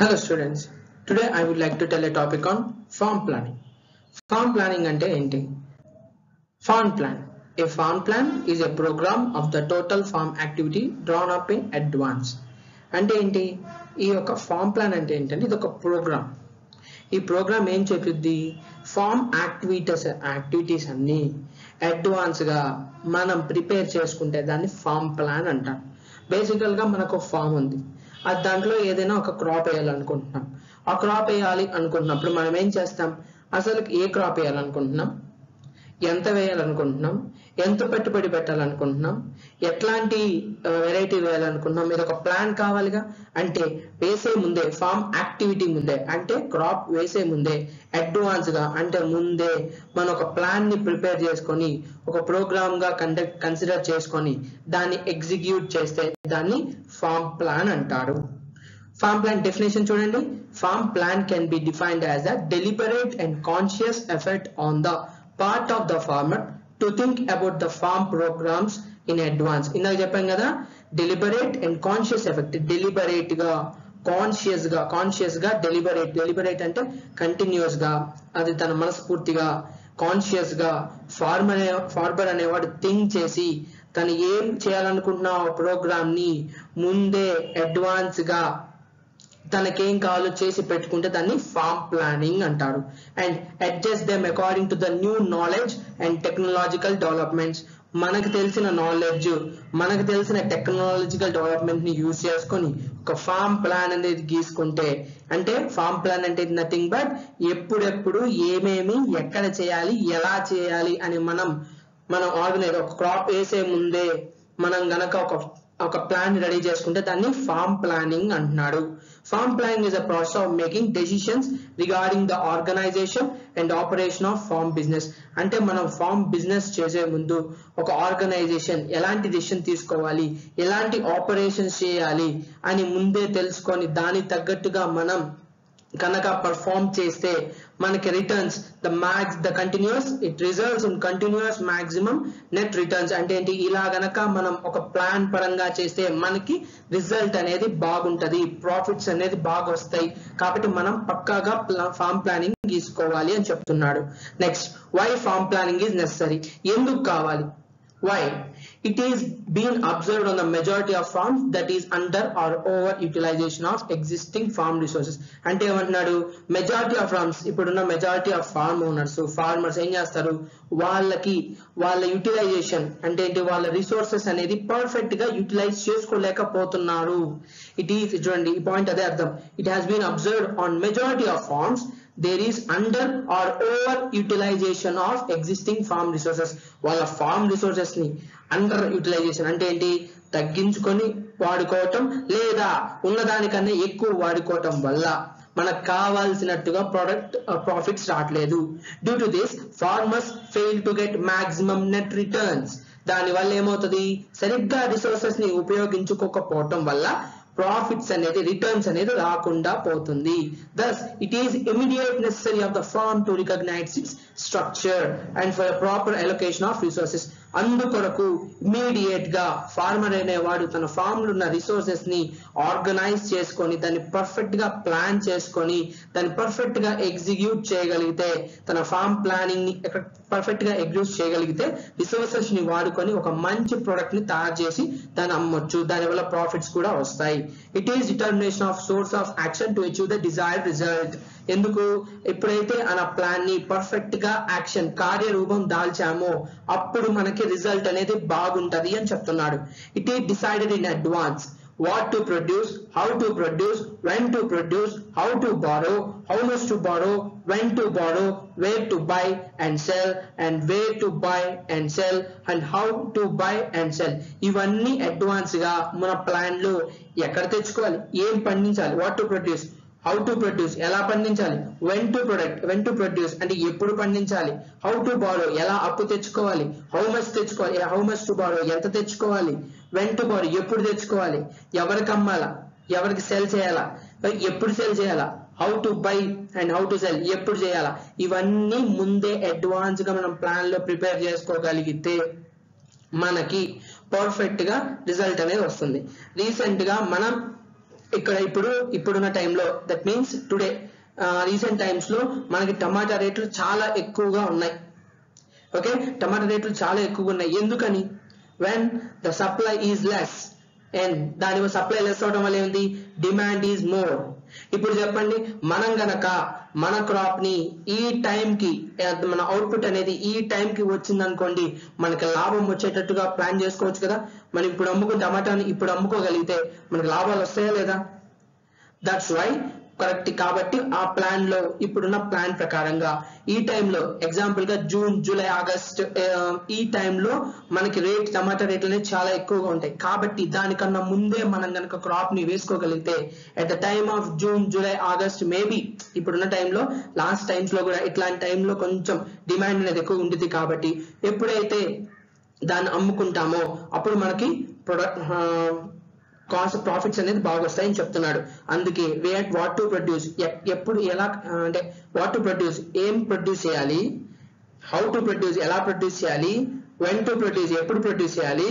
Hello students today I would like to tell a topic on farm planning farm planning అంటే ఏంటి? Farm plan a farm plan is a program of the total farm activity drawn up in advance అంటే ఏంటి? ఈ యొక్క form plan అంటే ఏంటంటే ఇది ఒక ప్రోగ్రామ్ ఈ ప్రోగ్రామ్ ఏం చెప్పిద్ది ఫామ్ యాక్టివిటీస్ యాక్టివిటీస్ అన్ని అడ్వాన్స్గా మనం ప్రిపేర్ చేసుకుంటే దాన్ని ఫామ్ ప్లాన్ అంటారు. బేసికల్గా మనకు ఫామ్ ఉంది. అది దాంట్లో ఏదైనా ఒక క్రాప్ వేయాలనుకుంటున్నాం. ఆ క్రాప్ వేయాలి అనుకుంటున్నప్పుడు మనం ఏం చేస్తాం? అసలు ఏ క్రాప్ వేయాలనుకుంటున్నాం? ఎంత వేయాలనుకుంటున్నాం? ఎంత పెట్టుబడి పెట్టాలనుకుంటున్నాం? ఎట్లాంటి వెరైటీ వేయాలనుకుంటున్నాం? ఇది ఒక ప్లాన్ కావాలిగా? అంటే వేసే ముందే ఫామ్ యాక్టివిటీ ముందే అంటే క్రాప్ వేసే ముందే అడ్వాన్స్గా అంటే ముందే మన ఒక ప్లాన్ని ప్రిపేర్ చేసుకొని ఒక ప్రోగ్రామ్గా కండక్ట్ కన్సిడర్ చేసుకొని దాన్ని ఎగ్జిక్యూట్ చేస్తే దాన్ని ఫామ్ ప్లాన్ అంటారు. ఫామ్ ప్లాన్ డెఫినేషన్ చూడండి. Farm plan can be defined as a deliberate and conscious effort on the part of the farmer to think about the farm programs in advance ఇందాక చెప్పాం కదా deliberate and conscious effect డెలిబరేట్గా కాన్షియస్గా కాన్షియస్గా deliberate deliberate అంటే కంటిన్యూస్గా అది తన మనస్ఫూర్తిగా కాన్షియస్గా ఫార్మర్ ఫార్మర్ అనేవాడు థింక్ చేసి తను ఏం చేయాలనుకుంటున్న ప్రోగ్రామ్ని ముందే అడ్వాన్స్గా తనకేం కావాలో చేసి పెట్టుకుంటే దాన్ని ఫార్మ్ ప్లానింగ్ అంటారు. And adjust them according to the new knowledge and technological developments మనకు తెలిసిన నాలెడ్జ్ మనకు తెలిసిన టెక్నాలజికల్ డెవలప్మెంట్ని యూజ్ చేసుకొని ఒక ఫామ్ ప్లాన్ అనేది గీసుకుంటే అంటే ఫార్మ్ ప్లాన్ అంటే నథింగ్ బట్ ఎప్పుడెప్పుడు ఏమేమి ఎక్కడ చేయాలి ఎలా చేయాలి అని మనం మనం ఆర్గనైజ్ ఒక క్రాప్ వేసే ముందే మనం గనక ఒక ఒక ప్లాన్ రెడీ చేసుకుంటే దాన్ని ఫామ్ ప్లానింగ్ అంటున్నాడు. Farm planning is a process of making decisions regarding the organisation and operation of farm business అంటే మనం ఫార్మ్ బిజినెస్ చేసే ముందు ఒక ఆర్గనైజేషన్ ఎలాంటి డిసిషన్ తీసుకోవాలి ఎలాంటి ఆపరేషన్స్ చేయాలి అని ముందే తెలుసుకొని దానికి తగ్గట్టుగా మనం కనుక పర్ఫామ్ చేస్తే మనకి returns the max the continuous it results in continuous maximum net returns అంటే ఏంటి? ఇలా గనక మనం ఒక ప్లాన్ పరంగా చేస్తే మనకి రిజల్ట్ అనేది బాగుంటది ప్రాఫిట్స్ అనేది బాగా వస్తాయి కాబట్టి మనం పక్కాగా ఫామ్ ప్లానింగ్ తీసుకోవాలి అని చెప్తున్నాడు. Next why farm planning is necessary ఎందుకు కావాలి? Why? It is being observed on the majority of farms that is under or over utilization of existing farm resources. అంటే ఏమంటున్నాడు? మెజారిటీ ఆఫ్ ఫార్మ్స్ ఇప్పుడున్న majority of farm owners farmers ఏం చేస్తారు? వాళ్ళకి వాళ్ళ utilisation అంటే ఏంటి? వాళ్ళ రిసోర్సెస్ అనేది పర్ఫెక్ట్గా యూటిలైజ్ చేసుకోలేకపోతున్నారు. ఇట్ ఈస్ చూడండి ఈ పాయింట్ అదే అర్థం. It has been observe on majority of farms there is under or over utilisation of existing farm resources వాళ్ళ ఫార్మ్ రిసోర్సెస్ని అండర్ యూటిలైజేషన్ అంటే ఏంటి? తగ్గించుకొని వాడుకోవటం లేదా ఉన్నదానికన్నా ఎక్కువ వాడుకోవటం వల్ల మనకు కావాల్సినట్టుగా ప్రొడక్ట్ ప్రాఫిట్స్ uh, రావట్లేదు. Due to this farmers fail to get maximum net returns దాని వల్ల ఏమవుతుంది? సరిగ్గా రిసోర్సెస్ని ఉపయోగించుకోకపోవటం వల్ల ప్రాఫిట్స్ అనేది రిటర్న్స్ అనేది రాకుండా పోతుంది. Thus it is immediate necessary of the farm to recognise its structure and for proper allocation of resources అందుకొరకు ఇమీడియట్గా ఫార్మర్ అనేవాడు తన ఫామ్లో ఉన్న రిసోర్సెస్ని ఆర్గనైజ్ చేసుకొని దాన్ని పర్ఫెక్ట్గా ప్లాన్ చేసుకొని దాన్ని పర్ఫెక్ట్గా ఎగ్జిక్యూట్ చేయగలిగితే తన ఫామ్ ప్లానింగ్ని పర్ఫెక్ట్గా ఎగ్జిక్యూట్ చేయగలిగితే రిసోర్సెస్ని వాడుకొని ఒక మంచి ప్రొడక్ట్ని తయారు చేసి దాన్ని అమ్మొచ్చు. దాని వల్ల ప్రాఫిట్స్ కూడా వస్తాయి. It is determination of source of action to achieve the desired result ఎందుకు? ఎప్పుడైతే ఆ ప్లాన్ని పర్ఫెక్ట్గా యాక్షన్ కార్యరూపం దాల్చామో అప్పుడు మనకి మనకి రిజల్ట్ అనేది బాగుంటది అని చెప్తున్నాడు. ఇట్ ఈ decided in advance what to produce how to produce when to produce how to borrow how much to borrow when to borrow way to buy and sell and way to buy and sell and how to buy and sell ఇవన్నీ అడ్వాన్స్గా మన ప్లాన్లో ఎక్కడ తెచ్చుకోవాలి? ఏం పండించాలి? What to produce how to produce ఎలా పండించాలి? When to product when to produce అంటే ఎప్పుడు పండించాలి? హౌ టు బారో ఎలా అప్పు తెచ్చుకోవాలి? హౌ మచ్ తెచ్చుకోవాలి? హౌ మచ్ టు బారో ఎంత తెచ్చుకోవాలి? వెన్ టు బారో ఎప్పుడు తెచ్చుకోవాలి? ఎవరికి అమ్మాలా? ఎవరికి సెల్ చేయాలా? ఎప్పుడు సెల్ చేయాలా? How to buy and how to sell ఎప్పుడు చేయాలా? ఇవన్నీ ముందే అడ్వాన్స్గా మనం ప్లాన్లో ప్రిపేర్ చేసుకోగలిగితే మనకి పర్ఫెక్ట్గా రిజల్ట్ అనేది వస్తుంది. రీసెంట్గా మనం ఇక్కడ ఇప్పుడు ఇప్పుడున్న టైంలో దట్ మీన్స్ టుడే రీసెంట్ టైమ్స్లో మనకి టమాటా రేట్లు చాలా ఎక్కువగా ఉన్నాయి. ఓకే టమాటా రేట్లు చాలా ఎక్కువగా ఉన్నాయి. ఎందుకని? When the supply is less and దాని సప్లై లెస్ అవడం వల్ల ఏంది? డిమాండ్ ఈజ్ మోర్ ఇప్పుడు చెప్పండి మనం గనక మన క్రాప్ని ఈ టైం కి మన అవుట్పుట్ అనేది ఈ టైం కి వచ్చింది అనుకోండి మనకి లాభం వచ్చేటట్టుగా ప్లాన్ చేసుకోవచ్చు కదా? మనం ఇప్పుడు అమ్ముకున్న టమాటాని ఇప్పుడు అమ్ముకోగలిగితే మనకి లాభాలు వస్తాయా లేదా? దట్స్ వై కరెక్ట్ కాబట్టి ఆ ప్లాన్లో ఇప్పుడున్న ప్లాన్ ప్రకారంగా ఈ టైంలో ఎగ్జాంపుల్గా జూన్ జూలై ఆగస్ట్ ఈ టైంలో మనకి రేట్ టమాటా రేట్లు అనేవి చాలా ఎక్కువగా ఉంటాయి. కాబట్టి దానికన్నా ముందే మనం కనుక క్రాప్ని వేసుకోగలిగితే at the time of June July August maybe ఇప్పుడున్న టైంలో లాస్ట్ టైమ్స్లో కూడా ఇట్లాంటి టైంలో కొంచెం డిమాండ్ అనేది ఎక్కువ ఉంటుంది కాబట్టి ఎప్పుడైతే దాన్ని అమ్ముకుంటామో అప్పుడు మనకి ప్రొడక్ట్ కాస్ట్ ప్రాఫిట్స్ అనేది బాగా వస్తాయని చెప్తున్నాడు. అందుకే way at what to produce? ఎప్పుడు ఎలా అంటే వాట్ టు ప్రొడ్యూస్? ఏం ప్రొడ్యూస్ చేయాలి? How to produce? ఎలా ప్రొడ్యూస్ చేయాలి? When to produce? ఎప్పుడు ప్రొడ్యూస్ చేయాలి?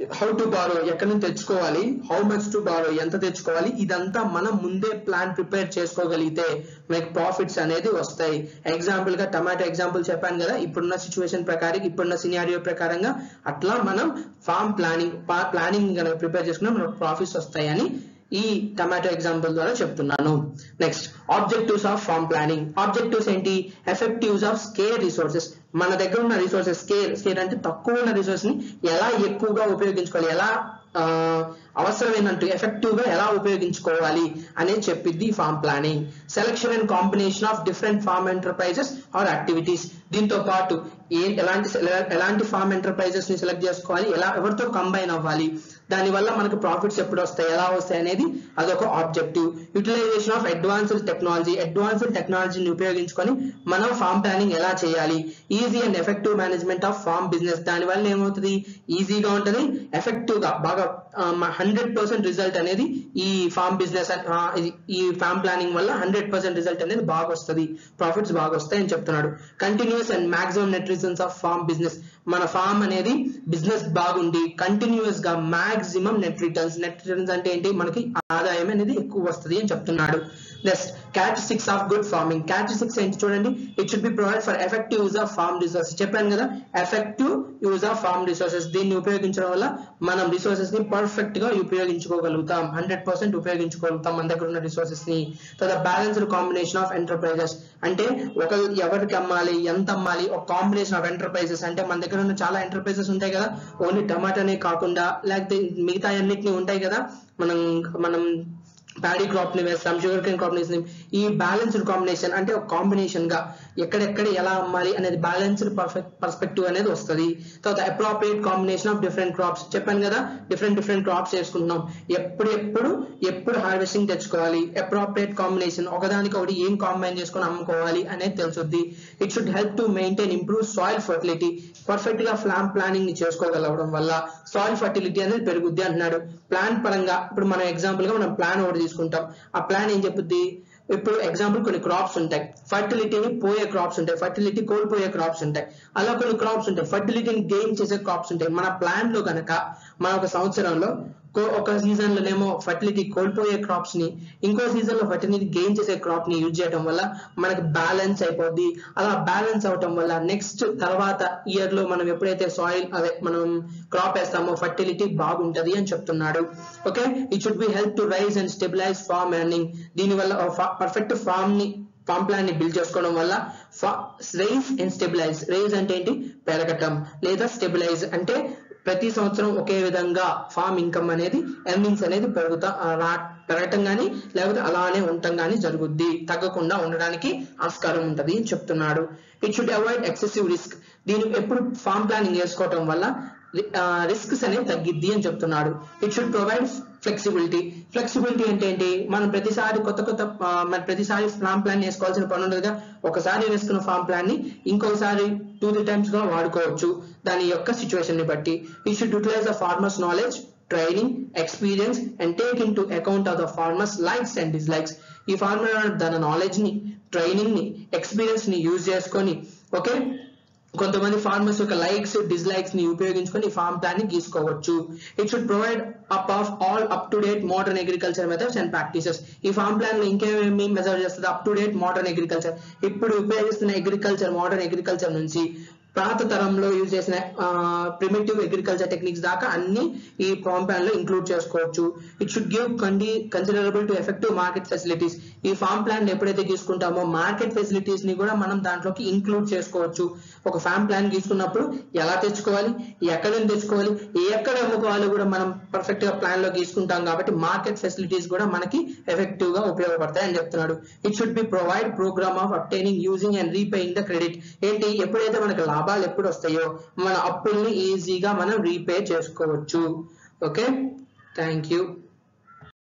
హౌ టు బారో ఎక్కడి నుంచి తెచ్చుకోవాలి? హౌ మచ్ టు బారో ఎంత తెచ్చుకోవాలి? ఇదంతా మనం ముందే ప్లాన్ ప్రిపేర్ చేసుకోగలిగితే మనకి ప్రాఫిట్స్ అనేది వస్తాయి. ఎగ్జాంపుల్గా టమాటో ఎగ్జాంపుల్ చెప్పాను కదా ఇప్పుడున్న సిచ్యువేషన్ ప్రకారం ఇప్పుడున్న సినారియో ప్రకారంగా అట్లా మనం ఫార్మ్ ప్లానింగ్ ప్లానింగ్ కనుక ప్రిపేర్ చేసుకున్నా మనకు ప్రాఫిట్స్ వస్తాయని ఈ టమాటో ఎగ్జాంపుల్ ద్వారా చెప్తున్నాను. Next objectives of farm planning objectives ఏంటి? ఎఫెక్టివ్స్ ఆఫ్ స్కేర్ రిసోర్సెస్ మన దగ్గర ఉన్న రిసోర్సెస్ స్కేల్ స్కేల్ అంటే తక్కువ ఉన్న రిసోర్స్ని ఎలా ఎక్కువగా ఉపయోగించుకోవాలి ఎలా ఆ, అవసరమైనట్టు ఎఫెక్టివ్గా ఎలా ఉపయోగించుకోవాలి అనేది చెప్పిద్ది farm planning selection and combination of different farm enterprises or activities దీంతో పాటు ఏ ఎలాంటి ఎలాంటి ఫార్మ్ ఎంటర్ప్రైజెస్ని సెలెక్ట్ చేసుకోవాలి ఎలా ఎవరితో కంబైన్ అవ్వాలి దాని వల్ల మనకు ప్రాఫిట్స్ ఎప్పుడు వస్తాయి ఎలా వస్తాయి అనేది అదొక objective utilisation of advanced technology advanced టెక్నాలజీని ఉపయోగించుకొని మనం ఫామ్ ప్లానింగ్ ఎలా చేయాలి? Easy and effective management of farm business దాని వల్ల ఏమవుతుంది? ఈజీగా ఉంటుంది. ఎఫెక్టివ్గా బాగా హండ్రెడ్ పర్సెంట్ రిజల్ట్ అనేది ఈ ఫామ్ బిజినెస్ ఈ ఫామ్ ప్లానింగ్ వల్ల హండ్రెడ్ పర్సెంట్ రిజల్ట్ అనేది బాగా వస్తుంది ప్రాఫిట్స్ బాగా వస్తాయి అని చెప్తున్నాడు. Continuous and maximum net returns of farm business మన ఫామ్ అనేది బిజినెస్ బాగుండి కంటిన్యూస్గా maximum net returns net returns అంటే ఏంటి? మనకి ఆదాయం అనేది ఎక్కువ వస్తుంది అని చెప్తున్నాడు. Next characteristics of good farming characteristics ఏంటి చూడండి. It should be provide for effective use of farm resources చెప్పాను కదా effective use of farm resources దీన్ని ఉపయోగించడం వల్ల మనం రిసోర్సెస్ని పర్ఫెక్ట్గా ఉపయోగించుకోగలుగుతాం. హండ్రెడ్ పర్సెంట్ ఉపయోగించుకోగలుగుతాం మన దగ్గర ఉన్న రిసోర్సెస్ని. తర్వాత బ్యాలెన్స్డ్ కాంబినేషన్ ఆఫ్ ఎంటర్ప్రైజెస్ అంటే ఒక ఎవరికి అమ్మాలి ఎంత అమ్మాలి ఒక కాంబినేషన్ ఆఫ్ ఎంటర్ప్రైజెస్ అంటే మన దగ్గర ఉన్న చాలా ఎంటర్ప్రైజెస్ ఉంటాయి కదా. ఓన్లీ టమాటానే కాకుండా లేకపోతే మిగతా అన్నిటిని ఉంటాయి కదా. మనం మనం ప్యాడీ క్రాప్ని వేస్తాం షుగర్ కేన్ క్రాప్ని వేస్తాం ఈ బ్యాలెన్స్డ్ కాంబినేషన్ అంటే ఒక కాంబినేషన్గా ఎక్కడెక్కడ ఎలా అమ్మాలి అనేది బ్యాలెన్స్డ్ పర్ఫెక్ట్ పర్స్పెక్టివ్ అనేది వస్తుంది. తర్వాత appropriate combination of different crops చెప్పాను కదా డిఫరెంట్ డిఫరెంట్ క్రాప్స్ చేసుకుంటున్నాం ఎప్పుడు ఎప్పుడు ఎప్పుడు హార్వెస్టింగ్ తెచ్చుకోవాలి. అప్రోప్రియేట్ కాంబినేషన్ ఒకదానికి ఒకటి ఏం కాంబైన్ చేసుకొని అమ్ముకోవాలి అనేది తెలుసుద్ది. It should help to maintain improve soil fertility పర్ఫెక్ట్గా ఫ్లామ్ ప్లానింగ్ని చేసుకోగలవడం వల్ల సాయిల్ ఫర్టిలిటీ అనేది పెరుగుద్ది అంటున్నాడు. ప్లాన్ పరంగా ఇప్పుడు మనం ఎగ్జాంపుల్గా మనం ప్లాన్ ఒకటి తీసుకుంటాం. ఆ ప్లాన్ ఏం చెప్పుద్ది? ఇప్పుడు ఎగ్జాంపుల్ కొన్ని క్రాప్స్ ఉంటాయి. ఫర్టిలిటీని పోయే క్రాప్స్ ఉంటాయి. ఫర్టిలిటీ కోల్పోయే క్రాప్స్ ఉంటాయి. అలా కొన్ని క్రాప్స్ ఉంటాయి. ఫర్టిలిటీని గెయిన్ చేసే క్రాప్స్ ఉంటాయి. మన ప్లాన్లో కనుక మన ఒక సంవత్సరంలో ఒక సీజన్ లోనేమో ఫర్టిలిటీ కోల్పోయే క్రాప్స్ని ఇంకో సీజన్లో ఫర్టిలిటీ గెయిన్ చేసే క్రాప్ని యూజ్ చేయడం వల్ల మనకి బ్యాలెన్స్ అయిపోద్ది. అలా బ్యాలెన్స్ అవటం వల్ల నెక్స్ట్ తర్వాత ఇయర్లో మనం ఎప్పుడైతే సాయిల్ అదే మనం క్రాప్ వేస్తామో ఫర్టిలిటీ బాగుంటది అని చెప్తున్నాడు. Okay? It should be help to raise and stabilise farm earning దీని వల్ల పర్ఫెక్ట్ ఫార్మ్ని ఫామ్ ప్లాన్ని బిల్డ్ చేసుకోవడం వల్ల రైజ్ అండ్ స్టెబిలైజ్ రైజ్ అంటే ఏంటి? పెరగటం. లేదా స్టెబిలైజ్ అంటే ప్రతి సంవత్సరం ఒకే విధంగా ఫామ్ ఇన్కమ్ అనేది ఎర్నింగ్స్ అనేది పెరుగుతా పెరగటం కానీ లేకపోతే అలానే ఉండటం కానీ జరుగుద్ది. తగ్గకుండా ఉండడానికి ఆస్కారం ఉంటది అని చెప్తున్నాడు. It should avoid excessive risk దీని ఎప్పుడు ఫార్మ్ ప్లానింగ్ చేసుకోవటం వల్ల రిస్క్స్ అనేవి తగ్గిద్ది అని చెప్తున్నాడు. It should provide flexibility flexibility అంటే ఏంటి? మనం ప్రతిసారి కొత్త కొత్త మన ప్రతిసారి ఫామ్ ప్లాన్ వేసుకోవాల్సిన పని ఉండదుగా ఒకసారి వేసుకున్న ఫామ్ ప్లాన్ని ఇంకోసారి టూ త్రీ టైమ్స్గా వాడుకోవచ్చు. దాని యొక్క సిచ్యువేషన్ని బట్టి. ఈ should utilise the farmers knowledge training experience and take into account of the farmers likes and dislikes ఈ ఫార్మర్ తన నాలెడ్జ్ని ట్రైనింగ్ని ఎక్స్పీరియన్స్ని యూజ్ చేసుకొని ఓకే కొంతమంది ఫార్మర్స్ యొక్క లైక్స్ డిస్లైక్స్ని ఉపయోగించుకొని ఫార్మ్ ప్లాన్ని గీసుకోవచ్చు. It should provide up of all up to date modern agriculture methods and practices ఈ ఫార్మ్ ప్లాన్లో ఇంకేమేమి మెజర్ చేస్తుంది? Up to date modern agriculture ఇప్పుడు ఉపయోగిస్తున్న అగ్రికల్చర్ మోడర్న్ అగ్రికల్చర్ నుంచి. పాత తరంలో యూజ్ చేసిన ప్రిమిటివ్ అగ్రికల్చర్ టెక్నిక్స్ దాకా అన్ని ఈ ఫామ్ ప్లాన్లో ఇంక్లూడ్ చేసుకోవచ్చు. ఇట్ షుడ్ గివ్ కండి considerable to effective market facilities ఈ ఫామ్ ప్లాన్ ఎప్పుడైతే తీసుకుంటామో మార్కెట్ ఫెసిలిటీస్ని కూడా మనం దాంట్లోకి ఇంక్లూడ్ చేసుకోవచ్చు. ఒక ఫామ్ ప్లాన్ తీసుకున్నప్పుడు ఎలా తెచ్చుకోవాలి ఎక్కడ నుంచి తెచ్చుకోవాలి ఎక్కడ అమ్ముకోవాలి కూడా మనం పర్ఫెక్ట్గా ప్లాన్లో తీసుకుంటాం కాబట్టి మార్కెట్ ఫెసిలిటీస్ కూడా మనకి ఎఫెక్టివ్గా ఉపయోగపడతాయి అని చెప్తున్నాడు. It should be provide program of obtaining using and repaying the credit ఏంటి? ఎప్పుడైతే మనకి లాభం లాభాలు ఎప్పుడు వస్తాయో మన అప్పుల్ని ఈజీగా మనం రీపే చేసుకోవచ్చు. Okay thank you